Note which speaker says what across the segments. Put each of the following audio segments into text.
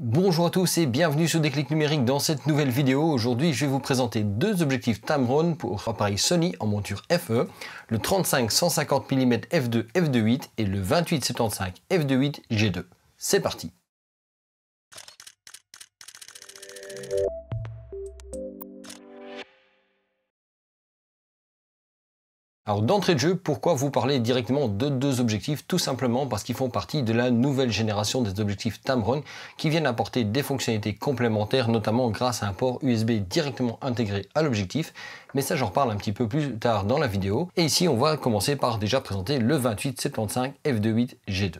Speaker 1: Bonjour à tous et bienvenue sur Déclic Numérique dans cette nouvelle vidéo. Aujourd'hui, je vais vous présenter deux objectifs Tamron pour appareil Sony en monture FE, le 35-150 mm f2 f2.8 et le 28-75 f2.8 G2. C'est parti Alors d'entrée de jeu, pourquoi vous parler directement de deux objectifs? Tout simplement parce qu'ils font partie de la nouvelle génération des objectifs Tamron qui viennent apporter des fonctionnalités complémentaires, notamment grâce à un port USB directement intégré à l'objectif. Mais ça j'en reparle un petit peu plus tard dans la vidéo. Et ici on va commencer par déjà présenter le 28-75 f2.8 G2.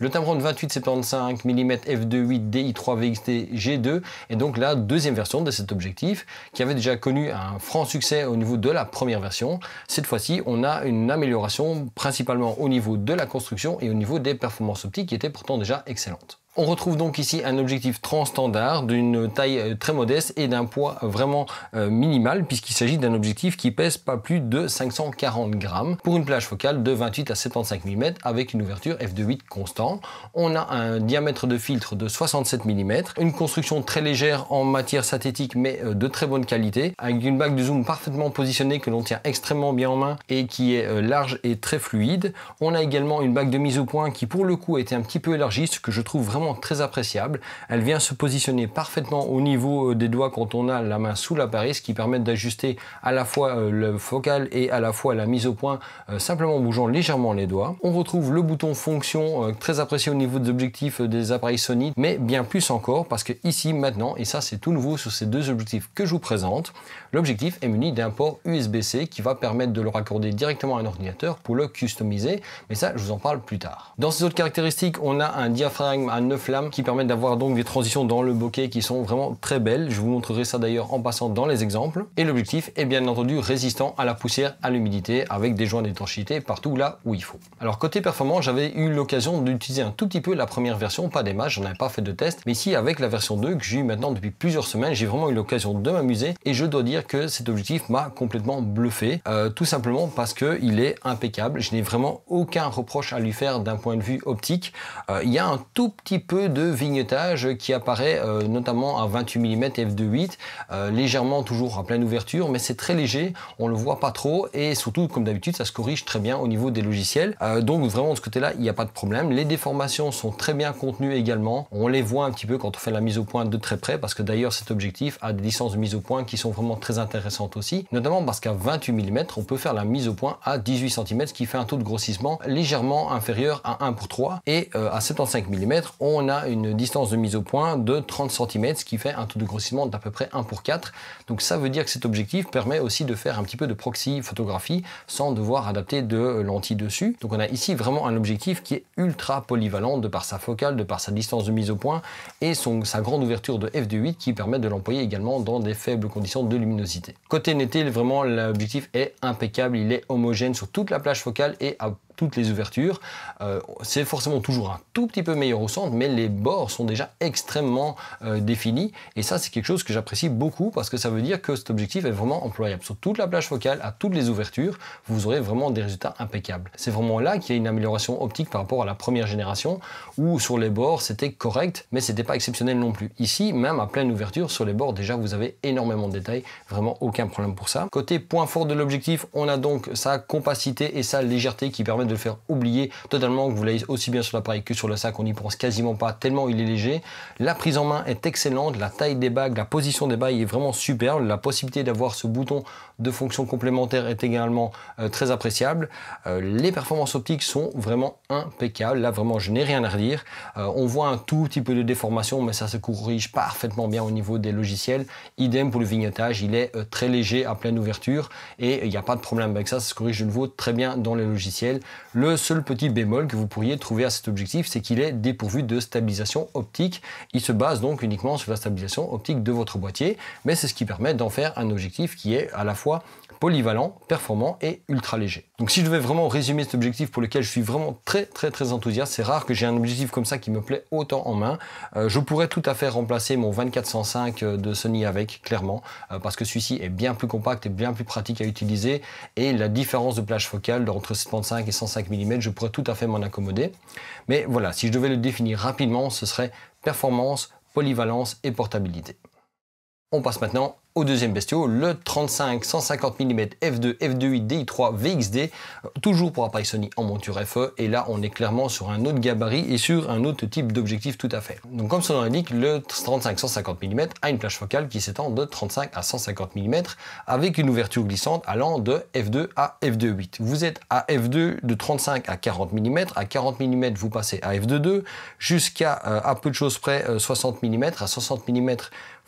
Speaker 1: Le Tamron 28-75 mm f2.8 DI3 VXT G2 est donc la deuxième version de cet objectif qui avait déjà connu un franc succès au niveau de la première version. Cette fois-ci, on a une amélioration principalement au niveau de la construction et au niveau des performances optiques qui étaient pourtant déjà excellentes. On retrouve donc ici un objectif standard d'une taille euh, très modeste et d'un poids vraiment euh, minimal puisqu'il s'agit d'un objectif qui pèse pas plus de 540 grammes pour une plage focale de 28 à 75 mm avec une ouverture f2.8 constant. On a un diamètre de filtre de 67 mm, une construction très légère en matière synthétique mais euh, de très bonne qualité avec une bague de zoom parfaitement positionnée que l'on tient extrêmement bien en main et qui est large et très fluide. On a également une bague de mise au point qui pour le coup a été un petit peu élargie ce que je trouve vraiment très appréciable. Elle vient se positionner parfaitement au niveau euh, des doigts quand on a la main sous l'appareil, ce qui permet d'ajuster à la fois euh, le focal et à la fois la mise au point euh, simplement en bougeant légèrement les doigts. On retrouve le bouton fonction très apprécié au niveau des objectifs des appareils Sony, mais bien plus encore parce que ici maintenant, et ça c'est tout nouveau sur ces deux objectifs que je vous présente, l'objectif est muni d'un port USB-C qui va permettre de le raccorder directement à un ordinateur pour le customiser, mais ça je vous en parle plus tard. Dans ces autres caractéristiques, on a un diaphragme à 9 flammes qui permettent d'avoir donc des transitions dans le bokeh qui sont vraiment très belles. Je vous montrerai ça d'ailleurs en passant dans les exemples. Et l'objectif est bien entendu résistant à la poussière, à l'humidité, avec des joints d'étanchéité partout là où il faut. Alors côté performance, j'avais eu l'occasion d'utiliser un tout petit peu la première version, pas des matchs, j'en avais pas fait de test, mais ici avec la version 2 que j'ai eu maintenant depuis plusieurs semaines, j'ai vraiment eu l'occasion de m'amuser et je dois dire que cet objectif m'a complètement bluffé, euh, tout simplement parce que il est impeccable. Je n'ai vraiment aucun reproche à lui faire d'un point de vue optique. Euh, il y a un tout petit peu de vignettage qui apparaît euh, notamment à 28 mm f2.8, légèrement toujours à pleine ouverture, mais c'est très léger, on le voit pas trop et surtout comme d'habitude ça se corrige très bien au niveau des logiciels. Euh, donc vraiment de ce côté-là il n'y a pas de problème. Les déformations sont très bien contenues également. On les voit un petit peu quand on fait la mise au point de très près parce que d'ailleurs cet objectif a des distances de mise au point qui sont vraiment très intéressantes aussi, notamment parce qu'à 28 mm on peut faire la mise au point à 18 cm ce qui fait un taux de grossissement légèrement inférieur à 1 pour 3 et euh, à 75 mm on on a une distance de mise au point de 30 cm, ce qui fait un taux de grossissement d'à peu près 1 pour 4. Donc ça veut dire que cet objectif permet aussi de faire un petit peu de proxy photographie sans devoir adapter de lentilles dessus. Donc on a ici vraiment un objectif qui est ultra polyvalent de par sa focale, de par sa distance de mise au point et son, sa grande ouverture de f2.8 qui permet de l'employer également dans des faibles conditions de luminosité. Côté netté, vraiment l'objectif est impeccable, il est homogène sur toute la plage focale et à toutes les ouvertures. Euh, c'est forcément toujours un tout petit peu meilleur au centre, mais les bords sont déjà extrêmement euh, définis. Et ça, c'est quelque chose que j'apprécie beaucoup parce que ça veut dire que cet objectif est vraiment employable. Sur toute la plage focale, à toutes les ouvertures, vous aurez vraiment des résultats impeccables. C'est vraiment là qu'il y a une amélioration optique par rapport à la première génération où sur les bords, c'était correct, mais c'était pas exceptionnel non plus. Ici, même à pleine ouverture, sur les bords, déjà, vous avez énormément de détails. Vraiment aucun problème pour ça. Côté point fort de l'objectif, on a donc sa compacité et sa légèreté qui permettent de faire oublier totalement que vous l'avez aussi bien sur l'appareil que sur le sac, on n'y pense quasiment pas tellement il est léger. La prise en main est excellente, la taille des bagues, la position des bagues est vraiment superbe, la possibilité d'avoir ce bouton de fonction complémentaire est également euh, très appréciable. Euh, les performances optiques sont vraiment impeccables, là vraiment je n'ai rien à redire. Euh, on voit un tout petit peu de déformation mais ça se corrige parfaitement bien au niveau des logiciels. Idem pour le vignettage, il est très léger à pleine ouverture et il n'y a pas de problème avec ça, ça se corrige de nouveau très bien dans les logiciels. Le seul petit bémol que vous pourriez trouver à cet objectif, c'est qu'il est dépourvu de stabilisation optique. Il se base donc uniquement sur la stabilisation optique de votre boîtier, mais c'est ce qui permet d'en faire un objectif qui est à la fois polyvalent, performant et ultra léger. Donc si je devais vraiment résumer cet objectif pour lequel je suis vraiment très très très enthousiaste, c'est rare que j'ai un objectif comme ça qui me plaît autant en main. Euh, je pourrais tout à fait remplacer mon 2405 euh, de Sony avec, clairement, euh, parce que celui-ci est bien plus compact et bien plus pratique à utiliser et la différence de plage focale entre 75 et 105 mm, je pourrais tout à fait m'en accommoder. Mais voilà, si je devais le définir rapidement, ce serait performance, polyvalence et portabilité. On passe maintenant au deuxième bestiau, le 35 150 mm f2 f2.8 DI3 VXD, toujours pour appareil Sony en monture FE, et là on est clairement sur un autre gabarit et sur un autre type d'objectif tout à fait. Donc comme son nom l'indique, le 35 150 mm a une plage focale qui s'étend de 35 à 150 mm avec une ouverture glissante allant de f2 à f2.8. Vous êtes à f2 de 35 à 40 mm, à 40 mm vous passez à f2.2, jusqu'à euh, à peu de choses près 60 mm, à 60 mm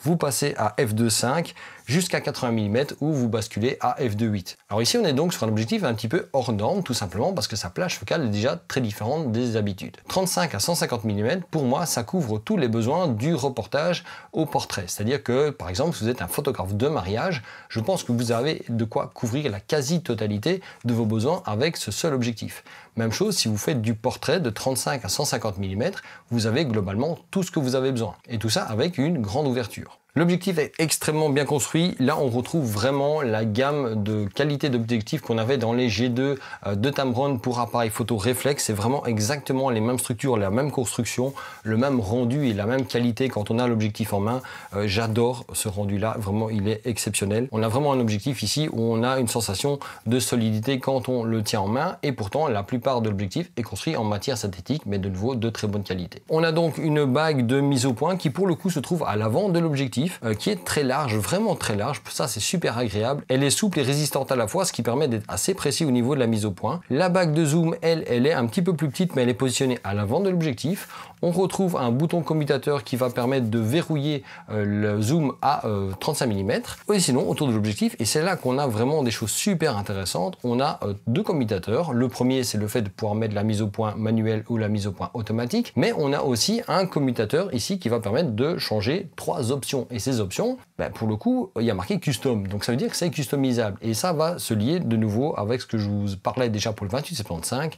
Speaker 1: vous passez à f2.5 jusqu'à 80 mm où vous basculez à f2.8. Alors ici on est donc sur un objectif un petit peu hors norme tout simplement parce que sa plage focale est déjà très différente des habitudes. 35 à 150 mm pour moi ça couvre tous les besoins du reportage au portrait. C'est-à-dire que par exemple si vous êtes un photographe de mariage, je pense que vous avez de quoi couvrir la quasi-totalité de vos besoins avec ce seul objectif. Même chose si vous faites du portrait de 35 à 150 mm, vous avez globalement tout ce que vous avez besoin. Et tout ça avec une grande ouverture. L'objectif est extrêmement bien construit. Là, on retrouve vraiment la gamme de qualité d'objectif qu'on avait dans les G2 euh, de Tamron pour appareil photo réflexe. C'est vraiment exactement les mêmes structures, la même construction, le même rendu et la même qualité quand on a l'objectif en main. Euh, j'adore ce rendu-là. Vraiment, il est exceptionnel. On a vraiment un objectif ici où on a une sensation de solidité quand on le tient en main. Et pourtant, la plupart de l'objectif est construit en matière synthétique, mais de nouveau de très bonne qualité. On a donc une bague de mise au point qui, pour le coup, se trouve à l'avant de l'objectif euh, qui est très large, vraiment très large. Ça, c'est super agréable. Elle est souple et résistante à la fois, ce qui permet d'être assez précis au niveau de la mise au point. La bague de zoom, elle, elle est un petit peu plus petite, mais elle est positionnée à l'avant de l'objectif. On retrouve un bouton commutateur qui va permettre de verrouiller euh, le zoom à 35 mm. Et sinon, autour de l'objectif, et c'est là qu'on a vraiment des choses super intéressantes, on a euh, deux commutateurs. Le premier, c'est le fait de pouvoir mettre la mise au point manuelle ou la mise au point automatique, mais on a aussi un commutateur ici qui va permettre de changer trois options. Et ces options, ben, pour le coup, il y a marqué custom. Donc ça veut dire que c'est customisable. Et ça va se lier de nouveau avec ce que je vous parlais déjà pour le 2875,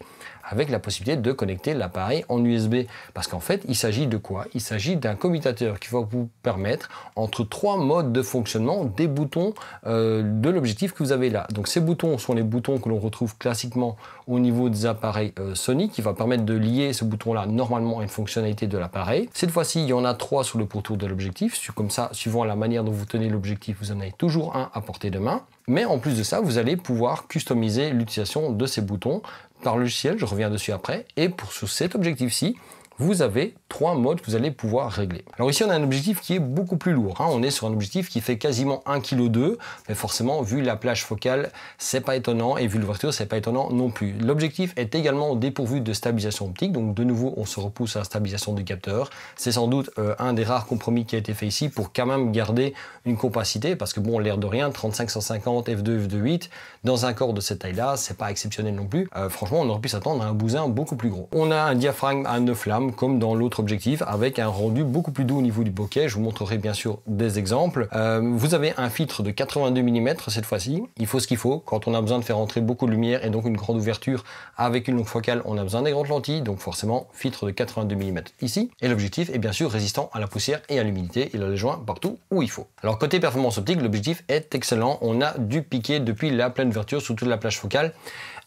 Speaker 1: avec la possibilité de connecter l'appareil en USB. Parce qu'en fait, il s'agit de quoi? Il s'agit d'un commutateur qui va vous permettre, entre trois modes de fonctionnement, des boutons euh, de l'objectif que vous avez là. Donc ces boutons sont les boutons que l'on retrouve classiquement au niveau des appareils euh, Sony, qui va permettre de lier ce bouton-là normalement à une fonctionnalité de l'appareil. Cette fois-ci, il y en a trois sur le pourtour de l'objectif. Comme ça, suivant la manière dont vous tenez l'objectif, vous en avez toujours un à portée de main. Mais en plus de ça, vous allez pouvoir customiser l'utilisation de ces boutons par logiciel, je reviens dessus après. Et pour cet objectif-ci, vous avez trois modes que vous allez pouvoir régler. Alors ici, on a un objectif qui est beaucoup plus lourd. Hein. On est sur un objectif qui fait quasiment 1,2 kg, mais forcément, vu la plage focale, c'est pas étonnant, et vu l'ouverture, c'est pas étonnant non plus. L'objectif est également dépourvu de stabilisation optique, donc de nouveau, on se repousse à la stabilisation du capteur. C'est sans doute euh, un des rares compromis qui a été fait ici pour quand même garder une compacité, parce que bon, l'air de rien, 35-150 f2, f2.8, dans un corps de cette taille-là, c'est pas exceptionnel non plus. Euh, franchement, on aurait pu s'attendre à un bousin beaucoup plus gros. On a un diaphragme à 9 lames, comme dans l'autre objectif avec un rendu beaucoup plus doux au niveau du bokeh. Je vous montrerai bien sûr des exemples. Euh, vous avez un filtre de 82 mm cette fois-ci. Il faut ce qu'il faut. Quand on a besoin de faire entrer beaucoup de lumière et donc une grande ouverture avec une longue focale, on a besoin des grandes lentilles. Donc forcément, filtre de 82 mm ici. Et l'objectif est bien sûr résistant à la poussière et à l'humidité. Il a les joints partout où il faut. Alors côté performance optique, l'objectif est excellent. On a du piqué depuis la pleine ouverture sur toute la plage focale.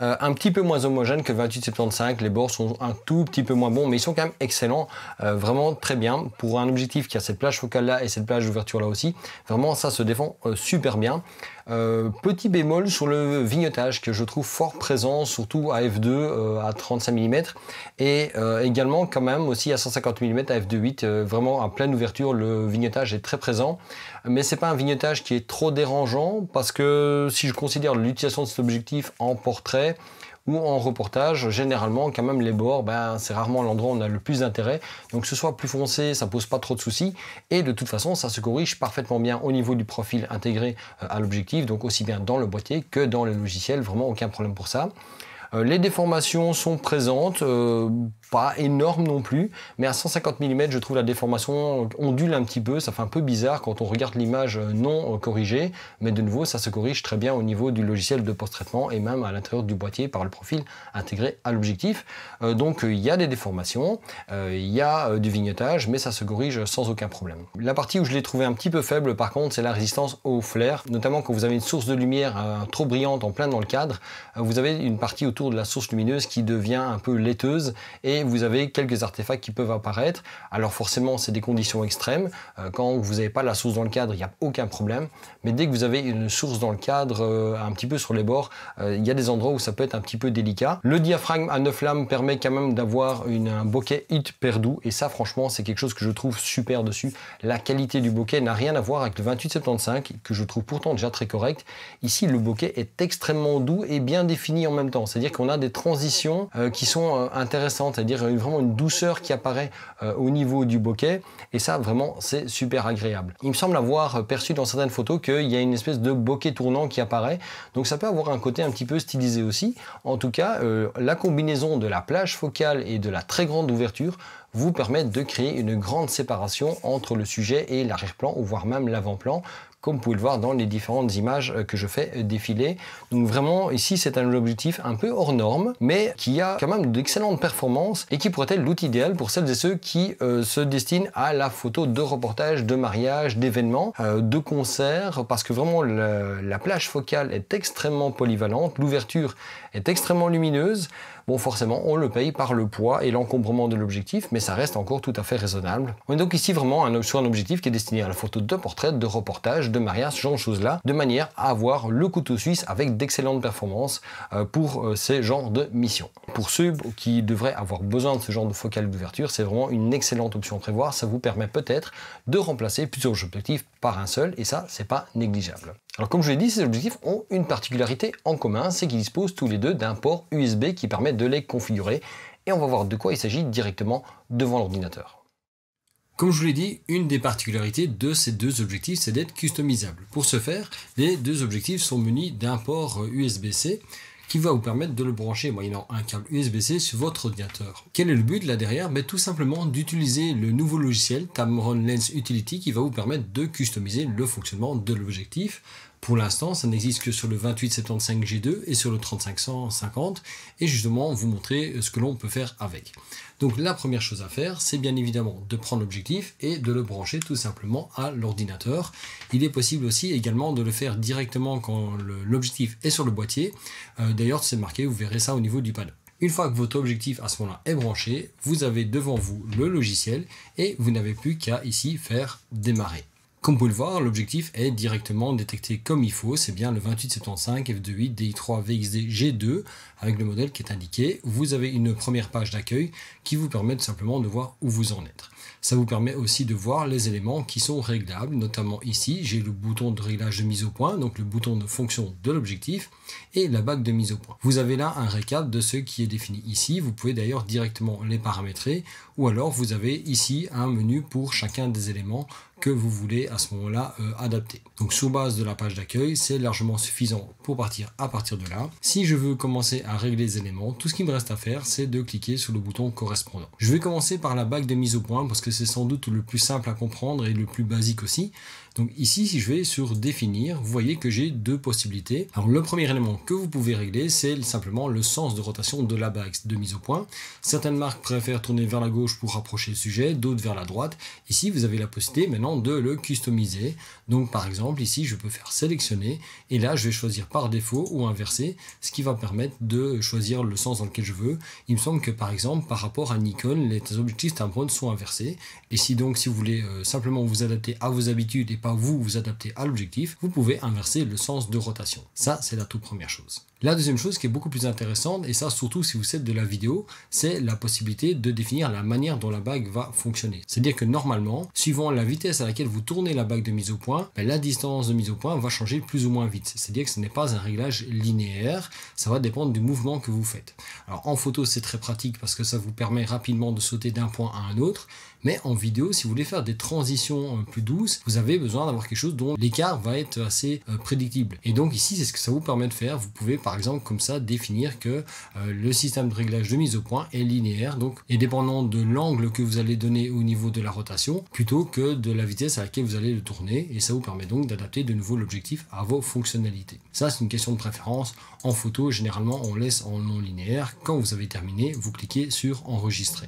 Speaker 1: Euh, un petit peu moins homogène que 28-75. Les bords sont un tout petit peu moins bons, mais ils sont quand même excellents. Euh, vraiment très bien. Pour un objectif qui a cette plage focale là et cette plage d'ouverture là aussi, vraiment ça se défend euh, super bien. petit bémol sur le vignetage que je trouve fort présent, surtout à f2 à 35 mm et également quand même aussi à 150 mm à f2.8. vraiment à pleine ouverture, le vignetage est très présent mais c'est pas un vignettage qui est trop dérangeant parce que si je considère l'utilisation de cet objectif en portrait ou en reportage, généralement quand même les bords, ben, c'est rarement l'endroit où on a le plus d'intérêt. Donc que ce soit plus foncé, ça pose pas trop de soucis et de toute façon ça se corrige parfaitement bien au niveau du profil intégré euh, à l'objectif, donc aussi bien dans le boîtier que dans le logiciel, vraiment aucun problème pour ça. les déformations sont présentes, énorme non plus, mais à 150 mm, je trouve la déformation ondule un petit peu, ça fait un peu bizarre quand on regarde l'image non corrigée, mais de nouveau, ça se corrige très bien au niveau du logiciel de post-traitement et même à l'intérieur du boîtier par le profil intégré à l'objectif. Euh, donc il y a des déformations, euh, il y a euh, du vignettage, mais ça se corrige sans aucun problème. La partie où je l'ai trouvé un petit peu faible, par contre, c'est la résistance au flair, notamment quand vous avez une source de lumière trop brillante en plein dans le cadre, vous avez une partie autour de la source lumineuse qui devient un peu laiteuse et vous avez quelques artefacts qui peuvent apparaître. Alors forcément, c'est des conditions extrêmes. quand vous n'avez pas la source dans le cadre, il n'y a aucun problème. Mais dès que vous avez une source dans le cadre, un petit peu sur les bords, il y a des endroits où ça peut être un petit peu délicat. Le diaphragme à 9 lames permet quand même d'avoir un bokeh hit perdu et ça franchement c'est quelque chose que je trouve super dessus. La qualité du bokeh n'a rien à voir avec le 2875 que je trouve pourtant déjà très correct. Ici le bokeh est extrêmement doux et bien défini en même temps. C'est-à-dire qu'on a des transitions euh, qui sont euh, intéressantes, c'est-à-dire vraiment une douceur qui apparaît euh, au niveau du bokeh et ça vraiment c'est super agréable. Il me semble avoir perçu dans certaines photos qu'il y a une espèce de bokeh tournant qui apparaît donc ça peut avoir un côté un petit peu stylisé aussi. En tout cas la combinaison de la plage focale et de la très grande ouverture vous permettent de créer une grande séparation entre le sujet et l'arrière-plan ou voire même l'avant-plan comme vous pouvez le voir dans les différentes images euh, que je fais euh, défiler. Donc vraiment, ici, c'est un objectif un peu hors norme, mais qui a quand même d'excellentes performances et qui pourrait être l'outil idéal pour celles et ceux qui euh, se destinent à la photo de reportage, de mariage, d'événements, de concerts, parce que vraiment, la plage focale est extrêmement polyvalente, l'ouverture est extrêmement lumineuse. Bon, forcément, on le paye par le poids et l'encombrement de l'objectif, mais ça reste encore tout à fait raisonnable. On est donc ici vraiment un, sur un objectif qui est destiné à la photo de portrait, de reportage, de mariage, ce genre de choses-là, de manière à avoir le couteau suisse avec d'excellentes performances euh, pour euh, ces genres de missions. Pour ceux qui devraient avoir besoin de ce genre de focale d'ouverture, c'est vraiment une excellente option à prévoir. Ça vous permet peut-être de remplacer plusieurs objectifs un seul, et ça, c'est pas négligeable. Alors comme je l'ai dit, ces objectifs ont une particularité en commun, c'est qu'ils disposent tous les deux d'un port USB qui permet de les configurer et on va voir de quoi il s'agit directement devant l'ordinateur. Comme je vous l'ai dit, une des particularités de ces deux objectifs, c'est d'être customisable. Pour ce faire, les deux objectifs sont munis d'un port USB-C qui va vous permettre de le brancher moyennant un câble USB-C sur votre ordinateur. Quel est le but là derrière? Ben, Tout simplement d'utiliser le nouveau logiciel Tamron Lens Utility qui va vous permettre de customiser le fonctionnement de l'objectif pour l'instant, ça n'existe que sur le 2875G2 et sur le 3550 et justement vous montrer ce que l'on peut faire avec. Donc la première chose à faire, c'est bien évidemment de prendre l'objectif et de le brancher tout simplement à l'ordinateur. Il est possible aussi également de le faire directement quand l'objectif est sur le boîtier. Euh, d'ailleurs, c'est marqué, vous verrez ça au niveau du panneau. Une fois que votre objectif à ce moment-là est branché, vous avez devant vous le logiciel et vous n'avez plus qu'à ici faire démarrer. Comme vous pouvez le voir, l'objectif est directement détecté comme il faut, c'est bien le 2875 f2.8 DI3 VXD G2 avec le modèle qui est indiqué. Vous avez une première page d'accueil qui vous permet tout simplement de voir où vous en êtes. Ça vous permet aussi de voir les éléments qui sont réglables, notamment ici, j'ai le bouton de réglage de mise au point, donc le bouton de fonction de l'objectif, et la bague de mise au point. Vous avez là un récap de ce qui est défini ici, vous pouvez d'ailleurs directement les paramétrer, ou alors vous avez ici un menu pour chacun des éléments que vous voulez à ce moment-là euh, adapter. Donc sur base de la page d'accueil, c'est largement suffisant pour partir à partir de là. Si je veux commencer à régler les éléments, tout ce qui me reste à faire, c'est de cliquer sur le bouton correspondant. Je vais commencer par la bague de mise au point parce que c'est sans doute le plus simple à comprendre et le plus basique aussi. Donc ici, si je vais sur définir, vous voyez que j'ai deux possibilités. Alors le premier élément que vous pouvez régler, c'est simplement le sens de rotation de la bague de mise au point. Certaines marques préfèrent tourner vers la gauche pour rapprocher le sujet, d'autres vers la droite. Ici, vous avez la possibilité maintenant de le customiser. Donc par exemple, ici, je peux faire sélectionner et là, je vais choisir par défaut ou inverser, ce qui va permettre de choisir le sens dans lequel je veux. Il me semble que par exemple, par rapport à Nikon, les objectifs Tamron sont inversés. Et si donc, si vous voulez euh, simplement vous adapter à vos habitudes et vous vous adapter à l'objectif, vous pouvez inverser le sens de rotation. Ça, c'est la toute première chose. La deuxième chose qui est beaucoup plus intéressante, et ça surtout si vous faites de la vidéo, c'est la possibilité de définir la manière dont la bague va fonctionner. C'est-à-dire que normalement, suivant la vitesse à laquelle vous tournez la bague de mise au point, ben, la distance de mise au point va changer plus ou moins vite. C'est-à-dire que ce n'est pas un réglage linéaire, ça va dépendre du mouvement que vous faites. Alors en photo, c'est très pratique parce que ça vous permet rapidement de sauter d'un point à un autre, mais en vidéo, si vous voulez faire des transitions euh, plus douces, vous avez besoin d'avoir quelque chose dont l'écart va être assez euh, prédictible. Et donc ici, c'est ce que ça vous permet de faire. Vous pouvez par exemple comme ça définir que euh, le système de réglage de mise au point est linéaire, donc est dépendant de l'angle que vous allez donner au niveau de la rotation, plutôt que de la vitesse à laquelle vous allez le tourner, et ça vous permet donc d'adapter de nouveau l'objectif à vos fonctionnalités. Ça c'est une question de préférence. En photo, généralement on laisse en non linéaire. Quand vous avez terminé, vous cliquez sur enregistrer.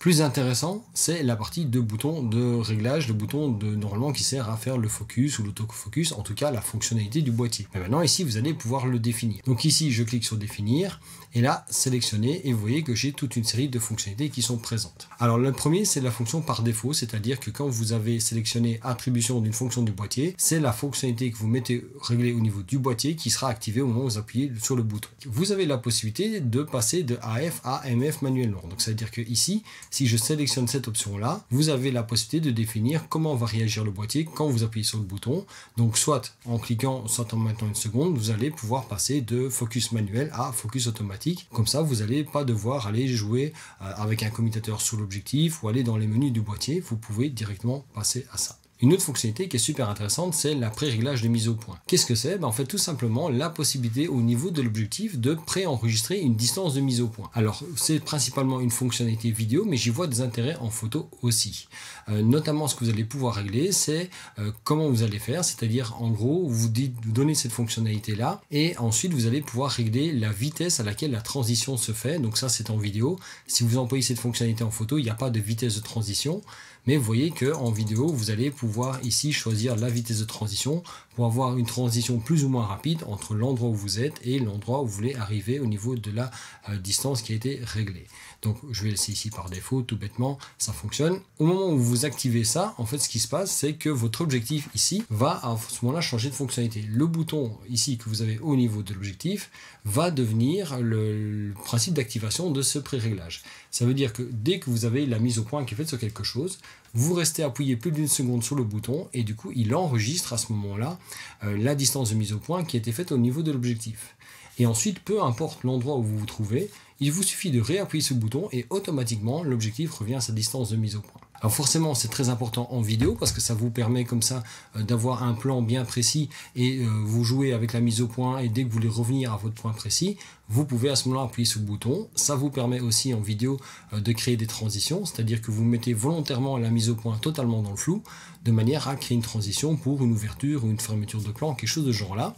Speaker 1: Plus intéressant, c'est la partie de bouton de réglage, le bouton de normalement qui sert à faire le focus ou l'autofocus, en tout cas la fonctionnalité du boîtier. Mais maintenant ici vous allez pouvoir le définir. Donc ici je clique sur définir et là sélectionner et vous voyez que j'ai toute une série de fonctionnalités qui sont présentes. Alors le premier c'est la fonction par défaut, c'est-à-dire que quand vous avez sélectionné attribution d'une fonction du boîtier, c'est la fonctionnalité que vous mettez réglée au niveau du boîtier qui sera activée au moment où vous appuyez sur le bouton. Vous avez la possibilité de passer de AF à MF manuellement. Donc ça veut dire que ici si je sélectionne cette option-là, vous avez la possibilité de définir comment va réagir le boîtier quand vous appuyez sur le bouton. Donc soit en cliquant, soit en maintenant une seconde, vous allez pouvoir passer de focus manuel à focus automatique. Comme ça, vous n'allez pas devoir aller jouer euh, avec un commutateur sur l'objectif ou aller dans les menus du boîtier. Vous pouvez directement passer à ça. Une autre fonctionnalité qui est super intéressante, c'est la pré-réglage de mise au point. Qu'est-ce que c'est? Ben, En fait, tout simplement la possibilité au niveau de l'objectif de pré-enregistrer une distance de mise au point. Alors, c'est principalement une fonctionnalité vidéo, mais j'y vois des intérêts en photo aussi. Euh, notamment, ce que vous allez pouvoir régler, c'est euh, comment vous allez faire, c'est-à-dire en gros, vous, dites, vous donnez cette fonctionnalité-là, et ensuite vous allez pouvoir régler la vitesse à laquelle la transition se fait. Donc ça, c'est en vidéo. Si vous employez cette fonctionnalité en photo, il n'y a pas de vitesse de transition mais vous voyez qu'en vidéo, vous allez pouvoir ici choisir la vitesse de transition pour avoir une transition plus ou moins rapide entre l'endroit où vous êtes et l'endroit où vous voulez arriver au niveau de la euh, distance qui a été réglée. Donc je vais laisser ici par défaut, tout bêtement, ça fonctionne. Au moment où vous activez ça, en fait ce qui se passe, c'est que votre objectif ici va à ce moment-là changer de fonctionnalité. Le bouton ici que vous avez au niveau de l'objectif va devenir le, principe d'activation de ce pré-réglage. Ça veut dire que dès que vous avez la mise au point qui est faite sur quelque chose, vous restez appuyé plus d'une seconde sur le bouton et du coup il enregistre à ce moment-là euh, la distance de mise au point qui a été faite au niveau de l'objectif. Et ensuite, peu importe l'endroit où vous vous trouvez, il vous suffit de réappuyer ce bouton et automatiquement l'objectif revient à sa distance de mise au point. Alors forcément c'est très important en vidéo parce que ça vous permet comme ça euh, d'avoir un plan bien précis et euh, vous jouez avec la mise au point et dès que vous voulez revenir à votre point précis, vous pouvez à ce moment-là appuyer sur le bouton. Ça vous permet aussi en vidéo euh, de créer des transitions, c'est-à-dire que vous mettez volontairement la mise au point totalement dans le flou de manière à créer une transition pour une ouverture ou une fermeture de plan, quelque chose de genre là.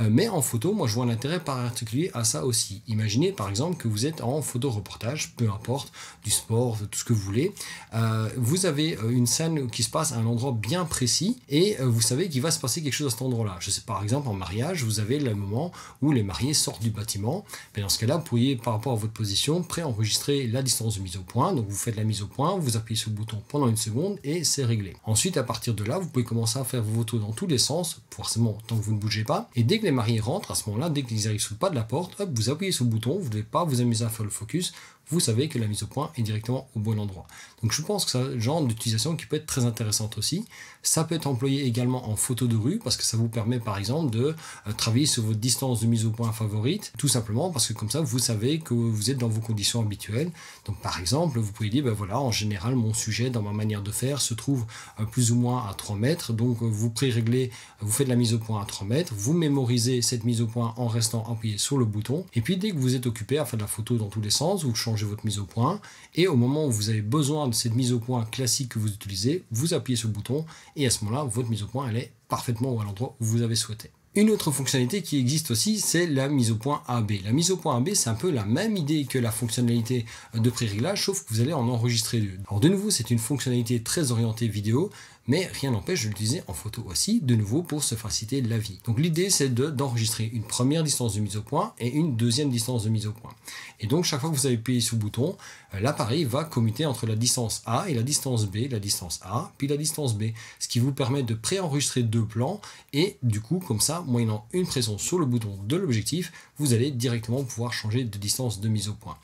Speaker 1: Euh, mais en photo, moi je vois un intérêt particulier à ça aussi. Imaginez par exemple que vous êtes en photo reportage, peu importe, du sport, tout ce que vous voulez. Euh, vous avez euh, une scène qui se passe à un endroit bien précis et vous savez qu'il va se passer quelque chose à cet endroit-là. Je sais par exemple en mariage, vous avez le moment où les mariés sortent du bâtiment. Mais dans ce cas-là, vous pourriez par rapport à votre position pré-enregistrer la distance de mise au point. Donc vous faites la mise au point, vous appuyez sur le bouton pendant une seconde et c'est réglé. Ensuite, à partir de là, vous pouvez commencer à faire vos photos dans tous les sens, forcément tant que vous ne bougez pas. Et dès que les mariés rentrent, à ce moment-là, dès qu'ils arrivent sous le pas de la porte, hop, vous appuyez sur le bouton, vous ne devez pas vous amuser à faire le focus, vous savez que la mise au point est directement au bon endroit. Donc je pense que c'est un genre d'utilisation qui peut être très intéressante aussi. Ça peut être employé également en photo de rue parce que ça vous permet par exemple de euh, travailler sur votre distance de mise au point favorite, tout simplement parce que comme ça vous savez que vous êtes dans vos conditions habituelles. Donc par exemple, vous pouvez dire, ben voilà, en général mon sujet dans ma manière de faire se trouve euh, plus ou moins à 3 mètres, donc euh, vous pré-réglez, vous faites la mise au point à 3 mètres, vous mémorisez cette mise au point en restant appuyé sur le bouton, et puis dès que vous êtes occupé à faire de la photo dans tous les sens, vous changez votre mise au point. Et au moment où vous avez besoin de cette mise au point classique que vous utilisez, vous appuyez sur le bouton et à ce moment-là, votre mise au point, elle est parfaitement à l'endroit où vous avez souhaité. Une autre fonctionnalité qui existe aussi, c'est la mise au point AB. La mise au point AB, c'est un peu la même idée que la fonctionnalité de pré-réglage, sauf que vous allez en enregistrer deux. Alors de nouveau, c'est une fonctionnalité très orientée vidéo, mais rien n'empêche de l'utiliser en photo aussi, de nouveau pour se faciliter la vie. Donc l'idée c'est d'enregistrer une première distance de mise au point et une deuxième distance de mise au point. Et donc chaque fois que vous avez appuyé sur le bouton, euh, l'appareil va commuter entre la distance A et la distance B, la distance A puis la distance B, ce qui vous permet de préenregistrer deux plans et du coup comme ça, moyennant une pression sur le bouton de l'objectif, vous allez directement pouvoir changer de distance de mise au point.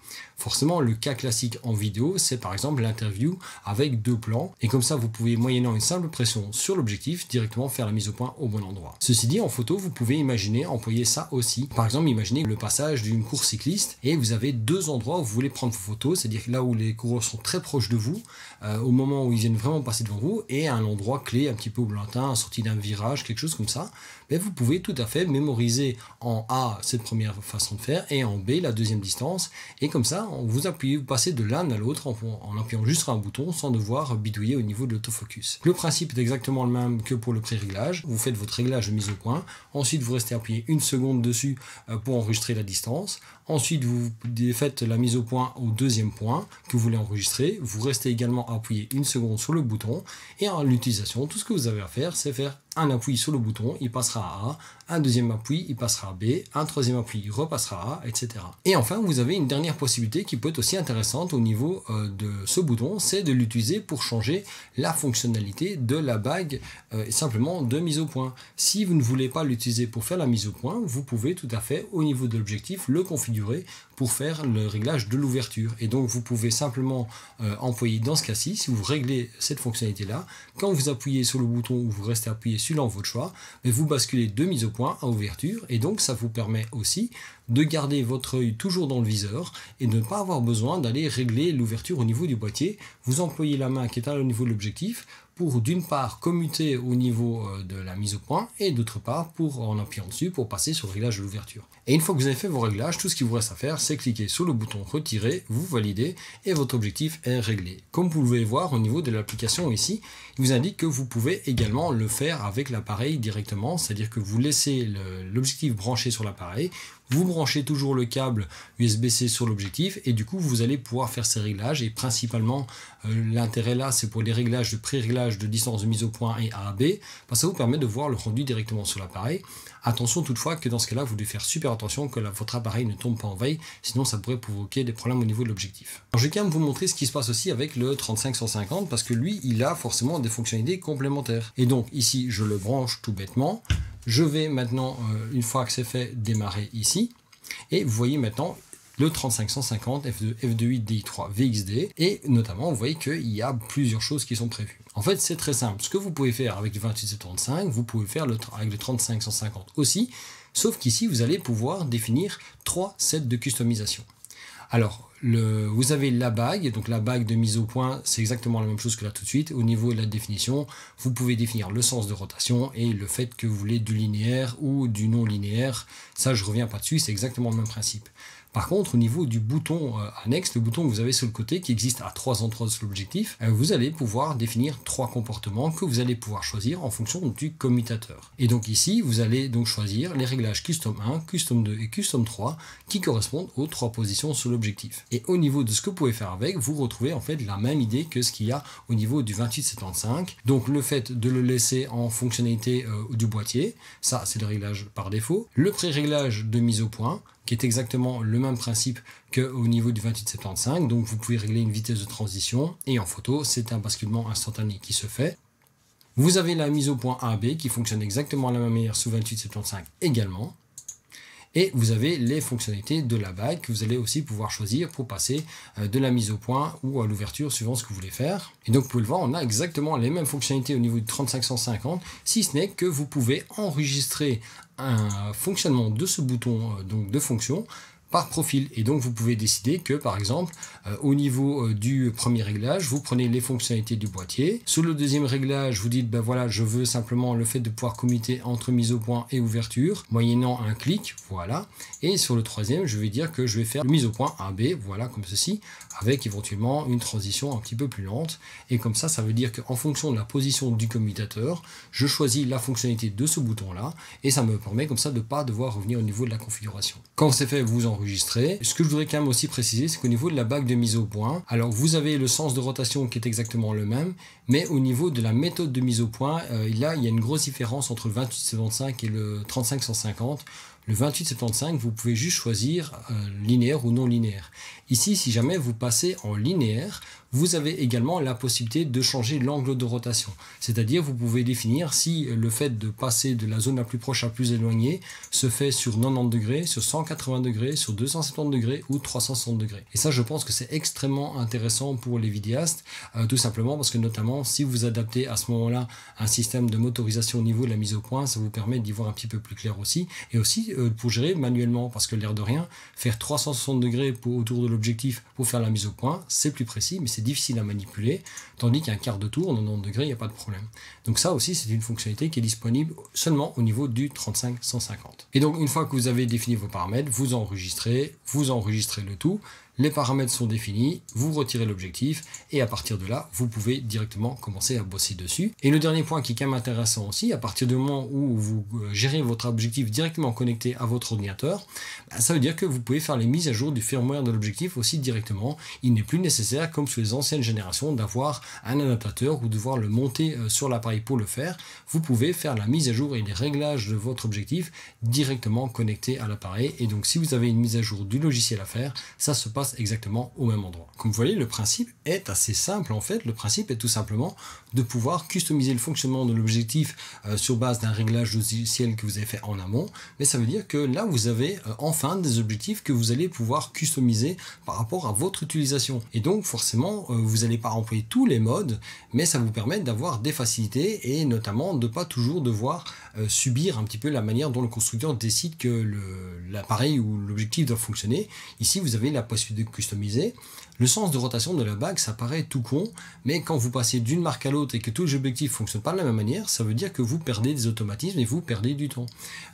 Speaker 1: Forcément, le cas classique en vidéo, c'est par exemple l'interview avec deux plans et comme ça vous pouvez moyennant une simple pression sur l'objectif directement faire la mise au point au bon endroit. Ceci dit, en photo, vous pouvez imaginer employer ça aussi. Par exemple, imaginez le passage d'une course cycliste et vous avez deux endroits où vous voulez prendre vos photos, c'est-à-dire là où les coureurs sont très proches de vous, euh, au moment où ils viennent vraiment passer devant vous, et un endroit clé un petit peu au lointain, sorti d'un virage, quelque chose comme ça, mais vous pouvez pouvez tout à fait mémoriser en A cette première façon de faire et en B la deuxième distance. Et comme ça, vous appuyez, vous passez de l'un à l'autre en, appuyant juste sur un bouton sans devoir bidouiller au niveau de l'autofocus. Le principe est exactement le même que pour le pré-réglage. Vous faites votre réglage de mise au point. Ensuite, vous restez appuyé une seconde dessus euh, pour enregistrer la distance. Ensuite, vous faites la mise au point au deuxième point que vous voulez enregistrer. Vous restez également appuyé une seconde sur le bouton. Et en l'utilisation, tout ce que vous avez à faire, c'est faire un appui sur le bouton, il passera à A, un deuxième appui, il passera à B, un troisième appui, il repassera à A, etc. Et enfin, vous avez une dernière possibilité qui peut être aussi intéressante au niveau euh, de ce bouton, c'est de l'utiliser pour changer la fonctionnalité de la bague euh, simplement de mise au point. Si vous ne voulez pas l'utiliser pour faire la mise au point, vous pouvez tout à fait au niveau de l'objectif le configurer pour faire le réglage de l'ouverture. Et donc vous pouvez simplement euh, employer dans ce cas-ci, si vous réglez cette fonctionnalité-là, quand vous appuyez sur le bouton ou vous restez appuyé suivant votre choix, mais vous basculez de mise au point à ouverture et donc ça vous permet aussi de garder votre œil toujours dans le viseur et de ne pas avoir besoin d'aller régler l'ouverture au niveau du boîtier. Vous employez la main qui est à au niveau de l'objectif pour d'une part commuter au niveau euh, de la mise au point et d'autre part pour en appuyant dessus pour passer sur le réglage de l'ouverture. Et une fois que vous avez fait vos réglages, tout ce qui vous reste à faire c'est cliquer sur le bouton retirer, vous validez et votre objectif est réglé. Comme vous pouvez voir au niveau de l'application ici, il vous indique que vous pouvez également le faire avec l'appareil directement, c'est-à-dire que vous laissez l'objectif branché sur l'appareil, vous branchez toujours le câble USB-C sur l'objectif et du coup vous allez pouvoir faire ces réglages et principalement euh, l'intérêt là c'est pour les réglages de pré-réglage de distance de mise au point et A à B que ça vous permet de voir le rendu directement sur l'appareil. Attention toutefois que dans ce cas-là vous devez faire super attention que votre appareil ne tombe pas en veille sinon ça pourrait provoquer des problèmes au niveau de l'objectif. Je vais quand même vous montrer ce qui se passe aussi avec le 35-150 parce que lui il a forcément des fonctionnalités complémentaires. Et donc ici je le branche tout bêtement je vais maintenant, euh, une fois que c'est fait, démarrer ici. Et vous voyez maintenant le 3550 F2, F28 DI3 VXD. Et notamment, vous voyez qu'il y a plusieurs choses qui sont prévues. En fait, c'est très simple. Ce que vous pouvez faire avec le 2875, vous pouvez faire avec le 3550 aussi. Sauf qu'ici, vous allez pouvoir définir trois sets de customisation. Alors, vous avez la bague, donc la bague de mise au point, c'est exactement la même chose que là tout de suite. Au niveau de la définition, vous pouvez définir le sens de rotation et le fait que vous voulez du linéaire ou du non linéaire. Ça, je reviens pas dessus, c'est exactement le même principe. Par contre, au niveau du bouton euh, annexe, le bouton que vous avez sur le côté, qui existe à trois endroits sur l'objectif, euh, vous allez pouvoir définir trois comportements que vous allez pouvoir choisir en fonction du commutateur. Et donc ici, vous allez donc choisir les réglages Custom 1, Custom 2 et Custom 3 qui correspondent aux trois positions sur l'objectif. Et au niveau de ce que vous pouvez faire avec, vous retrouvez en fait la même idée que ce qu'il y a au niveau du 2875. Donc le fait de le laisser en fonctionnalité euh, du boîtier, ça c'est le réglage par défaut. Le pré-réglage de mise au point, qui est exactement le même principe qu'au niveau du 2875. Donc vous pouvez régler une vitesse de transition et en photo, c'est un basculement instantané qui se fait. Vous avez la mise au point AB qui fonctionne exactement la même manière sous 2875 également. Et vous avez les fonctionnalités de la bague que vous allez aussi pouvoir choisir pour passer euh, de la mise au point ou à l'ouverture suivant ce que vous voulez faire. Et donc vous pouvez le voir, on a exactement les mêmes fonctionnalités au niveau du 3550, si ce n'est que vous pouvez enregistrer un fonctionnement de ce bouton euh, donc de fonction par profil. Et donc vous pouvez décider que par exemple euh, au niveau euh, du premier réglage, vous prenez les fonctionnalités du boîtier. Sur le deuxième réglage, vous dites ben voilà, je veux simplement le fait de pouvoir commuter entre mise au point et ouverture, moyennant un clic, voilà. Et sur le troisième, je vais dire que je vais faire mise au point AB, voilà comme ceci, avec éventuellement une transition un petit peu plus lente. Et comme ça, ça veut dire qu'en fonction de la position du commutateur, je choisis la fonctionnalité de ce bouton-là, et ça me permet comme ça de ne pas devoir revenir au niveau de la configuration. Quand c'est fait, vous en ce que je voudrais quand même aussi préciser, c'est qu'au niveau de la bague de mise au point, alors vous avez le sens de rotation qui est exactement le même, mais au niveau de la méthode de mise au point, euh, là, il y a une grosse différence entre le 2875 et le 3550. Le 2875, vous pouvez juste choisir euh, linéaire ou non linéaire. Ici, si jamais vous passez en linéaire, vous avez également la possibilité de changer l'angle de rotation. C'est-à-dire, vous pouvez définir si le fait de passer de la zone la plus proche à la plus éloignée se fait sur 90 degrés, sur 180 degrés, sur 270 degrés ou 360 degrés. Et ça, je pense que c'est extrêmement intéressant pour les vidéastes, euh, tout simplement parce que notamment, si vous adaptez à ce moment-là un système de motorisation au niveau de la mise au point, ça vous permet d'y voir un petit peu plus clair aussi. Et aussi euh, pour gérer manuellement, parce que l'air de rien, faire 360 degrés autour de l'objectif pour faire la mise au point, c'est plus précis, mais c'est difficile à manipuler, tandis qu'un quart de tour, en 90 degrés, il n'y a pas de problème. Donc ça aussi, c'est une fonctionnalité qui est disponible seulement au niveau du 35-150. Et donc, une fois que vous avez défini vos paramètres, vous enregistrez, vous enregistrez le tout, les paramètres sont définis, vous retirez l'objectif et à partir de là, vous pouvez directement commencer à bosser dessus. Et le dernier point qui est quand même intéressant aussi, à partir du moment où vous euh, gérez votre objectif directement connecté à votre ordinateur, bah, ça veut dire que vous pouvez faire les mises à jour du firmware de l'objectif aussi directement. Il n'est plus nécessaire, comme sur les anciennes générations, d'avoir un adaptateur ou de devoir le monter euh, sur l'appareil pour le faire. Vous pouvez faire la mise à jour et les réglages de votre objectif directement connecté à l'appareil. Et donc si vous avez une mise à jour du logiciel à faire, ça se passe exactement au même endroit. Comme vous voyez, le principe est assez simple en fait. Le principe est tout simplement de pouvoir customiser le fonctionnement de l'objectif euh, sur base d'un réglage logiciel que vous avez fait en amont. Mais ça veut dire que là, vous avez euh, enfin des objectifs que vous allez pouvoir customiser par rapport à votre utilisation. Et donc, forcément, euh, vous n'allez pas employer tous les modes, mais ça vous permet d'avoir des facilités et notamment de pas toujours devoir subir un petit peu la manière dont le constructeur décide que l'appareil ou l'objectif doit fonctionner. Ici, vous avez la possibilité de customiser. Le sens de rotation de la bague, ça paraît tout con, mais quand vous passez d'une marque à l'autre et que tous les objectifs ne fonctionnent pas de la même manière, ça veut dire que vous perdez des automatismes et vous perdez du temps.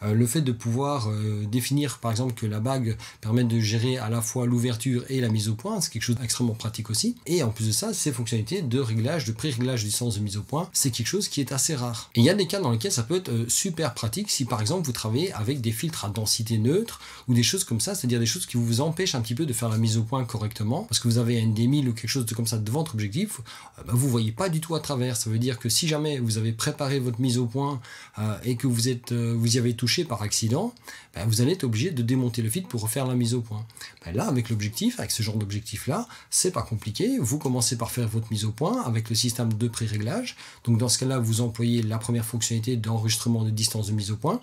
Speaker 1: Euh, le fait de pouvoir euh, définir, par exemple, que la bague permet de gérer à la fois l'ouverture et la mise au point, c'est quelque chose d'extrêmement pratique aussi. Et en plus de ça, ces fonctionnalités de réglage, de pré-réglage du sens de mise au point, c'est quelque chose qui est assez rare. Et il y a des cas dans lesquels ça peut être euh, super pratique si, par exemple, vous travaillez avec des filtres à densité neutre ou des choses comme ça, c'est-à-dire des choses qui vous empêchent un petit peu de faire la mise au point correctement, parce que avez un D1000 ou quelque chose de comme ça devant votre objectif, euh, bah, vous voyez pas du tout à travers. Ça veut dire que si jamais vous avez préparé votre mise au point euh, et que vous, êtes, euh, vous y avez touché par accident, bah, vous allez être obligé de démonter le filtre pour refaire la mise au point. Bah, là, avec l'objectif, avec ce genre d'objectif-là, c'est pas compliqué. Vous commencez par faire votre mise au point avec le système de pré-réglage. Donc dans ce cas-là, vous employez la première fonctionnalité d'enregistrement de distance de mise au point.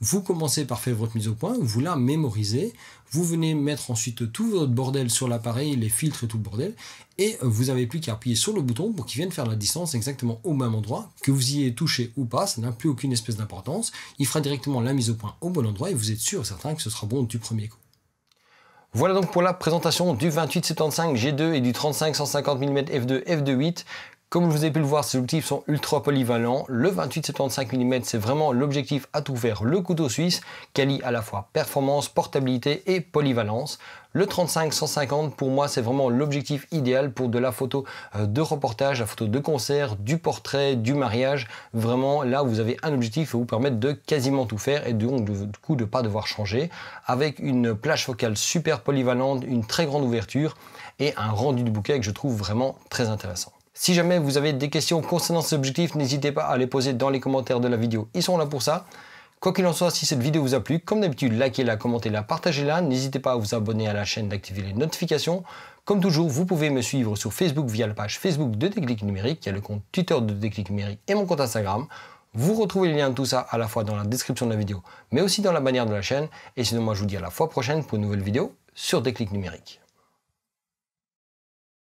Speaker 1: Vous commencez par faire votre mise au point, vous la mémorisez, vous venez mettre ensuite tout votre bordel sur l'appareil, les filtres et tout le bordel, et vous n'avez plus qu'à appuyer sur le bouton pour qu'il vienne faire la distance exactement au même endroit, que vous y ayez touché ou pas, ça n'a plus aucune espèce d'importance. Il fera directement la mise au point au bon endroit et vous êtes sûr et certain que ce sera bon du premier coup. Voilà donc pour la présentation du 2875 G2 et du 35 150 mm f2 f2.8. Comme vous avez pu le voir, ces objectifs sont ultra polyvalents. Le 28-75 mm, c'est vraiment l'objectif à tout faire, le couteau suisse, qui allie à la fois performance, portabilité et polyvalence. Le 35-150, pour moi, c'est vraiment l'objectif idéal pour de la photo euh, de reportage, la photo de concert, du portrait, du mariage. Vraiment, là, vous avez un objectif qui vous permettre de quasiment tout faire et donc, du coup, de ne pas devoir changer. Avec une plage focale super polyvalente, une très grande ouverture et un rendu du bouquet que je trouve vraiment très intéressant. Si jamais vous avez des questions concernant ces objectifs, n'hésitez pas à les poser dans les commentaires de la vidéo. Ils sont là pour ça. Quoi qu'il en soit, si cette vidéo vous a plu, comme d'habitude, likez-la, commentez-la, partagez-la. N'hésitez pas à vous abonner à la chaîne, d'activer les notifications. Comme toujours, vous pouvez me suivre sur Facebook via la page Facebook de Déclic Numérique, qui a le compte Twitter de Déclic Numérique et mon compte Instagram. Vous retrouvez les liens de tout ça à la fois dans la description de la vidéo, mais aussi dans la bannière de la chaîne. Et sinon, moi, je vous dis à la fois prochaine pour une nouvelle vidéo sur Déclic Numérique.